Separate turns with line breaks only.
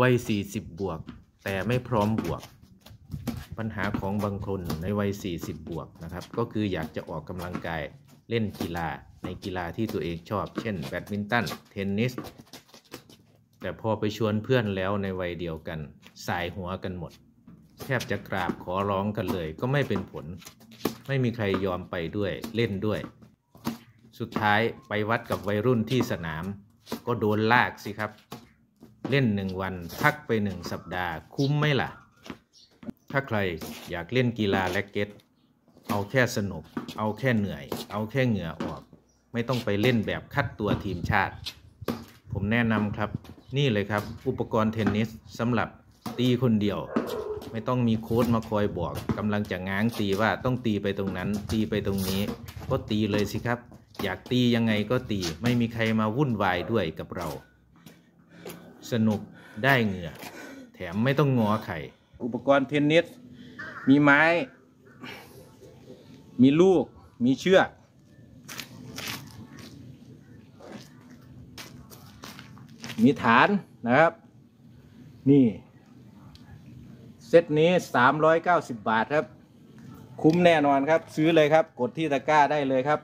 วัย 40 บวก แต่ไม่พร้อมบวก ปัญหาของบางคนในวัย 40 บวกนะครับ ก็คืออยากจะออกกำลังกายเล่นกีฬาในกีฬาที่ตัวเองชอบ เช่นแบดมินตัน เทนนิส แต่พอไปชวนเพื่อนแล้วในวัยเดียวกัน สายหัวกันหมด แทบจะกราบขอร้องกันเลย ก็ไม่เป็นผล ไม่มีใครยอมไปด้วยเล่นด้วย สุดท้ายไปวัดกับวัยรุ่นที่สนาม ก็โดนลากสิครับ เล่นหนึ่งวัน พักไปหนึ่งสัปดาห์ คุ้มไหมล่ะ ถ้าใครอยากเล่นกีฬาแล็กเก็ตเอาแค่สนุก เอาแค่เหนื่อย เอาแค่เหงื่อออก ไม่ต้องไปเล่นแบบคัดตัวทีมชาติ ผมแนะนำครับ นี่เลยครับ อุปกรณ์เทนนิสสำหรับตีคนเดียว ไม่ต้องมีโค้ดมาคอยบอกกำลังจะง้างตีว่าต้องตีไปตรงนั้น ตีไปตรงนี้ ก็ตีเลยสิครับ อยากตียังไงก็ตี ไม่มีใครมาวุ่นวายด้วยกับเรา สนุกได้เหงื่อ แถมไม่ต้องงอไข่ อุปกรณ์เทนนิส มีไม้ มีลูก มีเชือก มีฐานนะครับ นี่ เซตนี้ 390 บาทครับ คุ้มแน่นอนครับ ซื้อเลยครับ กดที่ตะกร้าได้เลยครับ